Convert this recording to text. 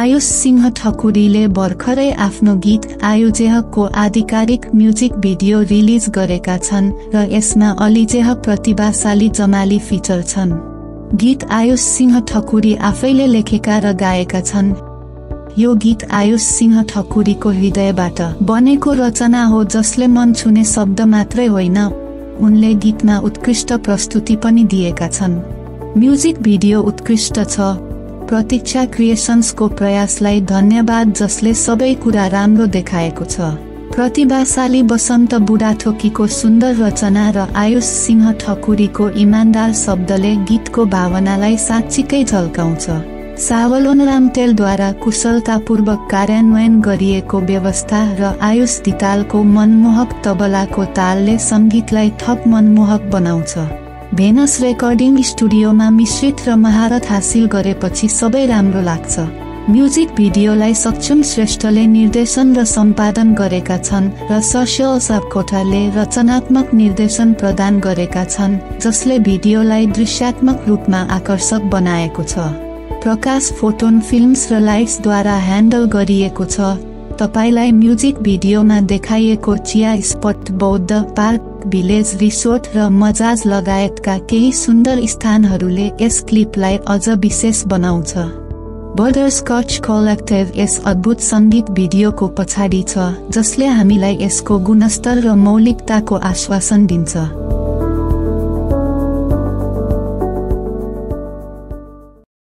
आयुष सिंह ठकुरीले भर्खरै आफ्नो गीत आयुजेहको आधिकारिक म्युजिक भिडियो रिलिज गरेका छन् र यसमा अलिजेह प्रतिभाशाली जमाली फिचर छन्। गीत आयुष सिंह ठकुरी आफैले लेखेका र गाएका छन्। यो गीत आयुष सिंह ठकुरीको हृदयबाट बनेको रचना हो जसले मन छुने शब्द मात्रै होइन उनले गीतमा उत्कृष्ट प्रस्तुति पनि दिएका छन्। म्युजिक भिडियो उत्कृष्ट छ। प्रतीक्षा क्रिएसन्सको प्रयासलाई धन्यवाद जसले सबै कुरा राम्रो देखाएको छ। प्रतिभाशाली बसन्त बुढाथोकीको सुन्दर रचना र आयुष सिंह ठकुरीको इमान्दार शब्दले गीतको भावनालाई साँच्चीकै झल्काउँछ। सावलोन रामतेलद्वारा कुशलतापूर्वक कार्यान्वयन गरिएको व्यवस्था र आयुष दितालको मनमोहक तबलाको तालले सङ्गीतलाई थप मनमोहक बनाउँछ। भेनस रेकर्डिङ स्टुडियोमा मिश्रित र महारत हासिल गरेपछि सबै राम्रो लाग्छ। म्युजिक भिडियोलाई सक्षम श्रेष्ठले निर्देशन र सम्पादन गरेका छन् र सस्यल सापकोटाले रचनात्मक निर्देशन प्रदान गरेका छन् जसले भिडियोलाई दृश्यात्मक रूपमा आकर्षक बनाएको छ। प्रकाश फोटोन फिल्म्स र लाइट्सद्वारा ह्यान्डल गरिएको छ। तपाईँलाई म्युजिक भिडियोमा देखाइएको चिया स्पट बौद्ध पार्क भिलेज रिसोर्ट र मजाज लगायतका केही सुन्दर स्थानहरूले यस क्लिपलाई अझ विशेष बनाउँछ। बर्डरस्कच कलेक्टिभ यस अद्भुत सङ्गीत भिडियोको पछाडि छ जसले हामीलाई यसको गुणस्तर र मौलिकताको आश्वासन दिन्छ।